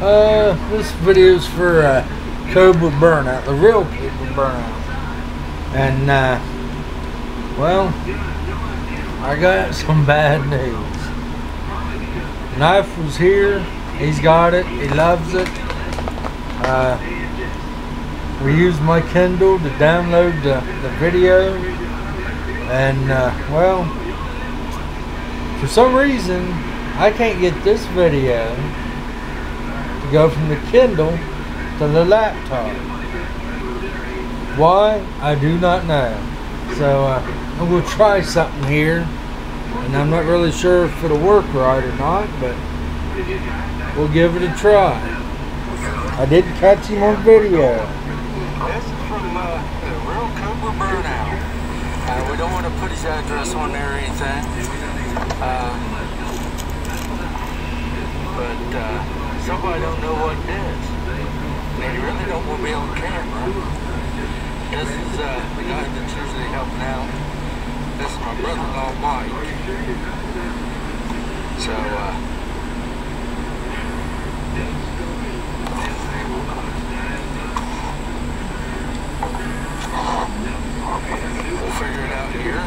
Uh, this video's for uh, Cobra Burnout, the real Cobra Burnout. And, uh, well, I got some bad news. Knife was here, he's got it, he loves it. Uh, we used my Kindle to download the, the video. And, uh, well, for some reason, I can't get this video to go from the Kindle to the laptop. Why? I do not know. So uh, I'm going to try something here. And I'm not really sure if it'll work right or not, but we'll give it a try. I didn't catch him on video. This is from uh, Real Cobra Burnout. Uh, we don't want to put his address on there or anything. Um, but uh, somebody don't know what it is. You really don't want be on camera. This is uh, the guy that's usually helping out. This is my brother-in-law, Mike. So, uh, we'll figure it out here.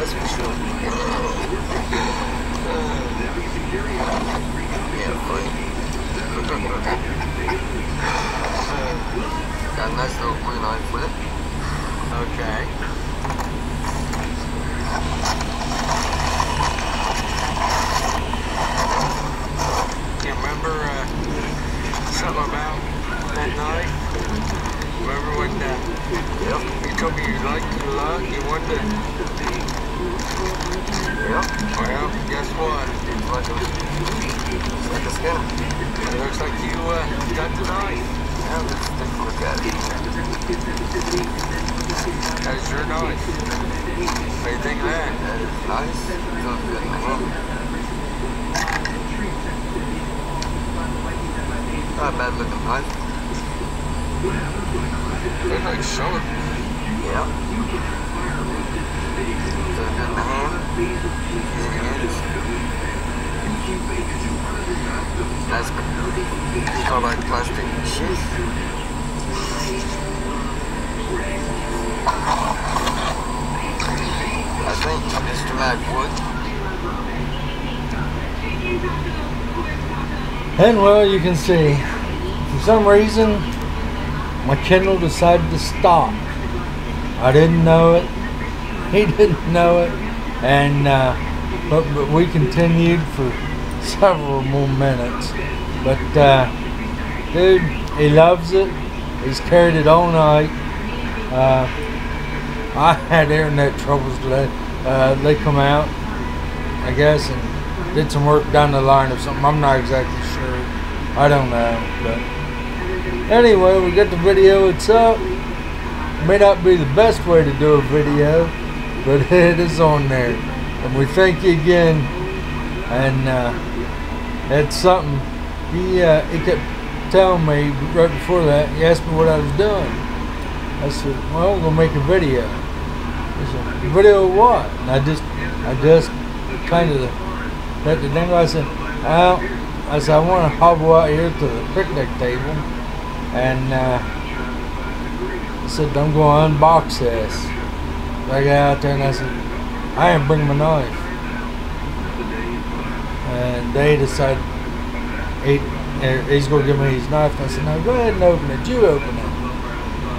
That's for sure. yeah, funny. Got a nice little blue knife with it. Okay. You remember uh, something about that knife? Remember when uh, yep. you told me you liked it a lot? You wanted to... Well, guess what? It's like a, it's skin. It looks like you uh, got the knife. Yeah, let's take a look at it. That's your knife. What do you think of that? That is nice. Feels good. Not a bad looking knife. Looks like sharp. Yeah. The hand. Nice carbide plastic sheath. I think Mr. Mac would. And well, you can see, for some reason, my Kindle decided to stop. I didn't know it. He didn't know it. And, uh, but, but we continued for several more minutes. But, uh, dude, he loves it. He's carried it all night. Uh, I had internet troubles today. Uh, they come out, I guess, and did some work down the line or something. I'm not exactly sure. I don't know. But anyway, we got the video. It's up. May not be the best way to do a video, but it is on there. And we thank you again. And uh, it's something. He uh, he kept telling me right before that. He asked me what I was doing. I said, "Well, we're gonna make a video." He said, "Video of what?" And I just I just kind of let the thing. I said, "Well," I said, "I want to hobble out here to the picnic table," and uh, I said, "I'm going to unbox this." I got out there and I said, "I ain't bringing my knife," and they decided he, uh, he's going to give me his knife. And I said, "No, go ahead and open it. You open it."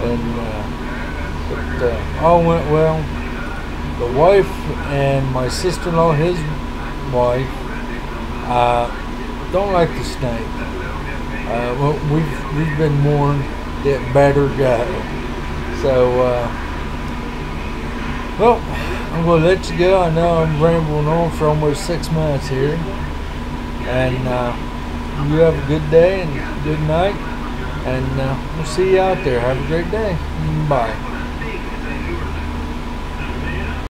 And uh, but, uh, all went well. the wife and my sister-in-law, his wife, uh, don't like the snake. Uh, well, we've we've been warned that better go. So, uh, well, I'm gonna let you go. I know I'm rambling on for almost six minutes here, and uh, you have a good day and good night, and uh, we'll see you out there. Have a great day. Bye.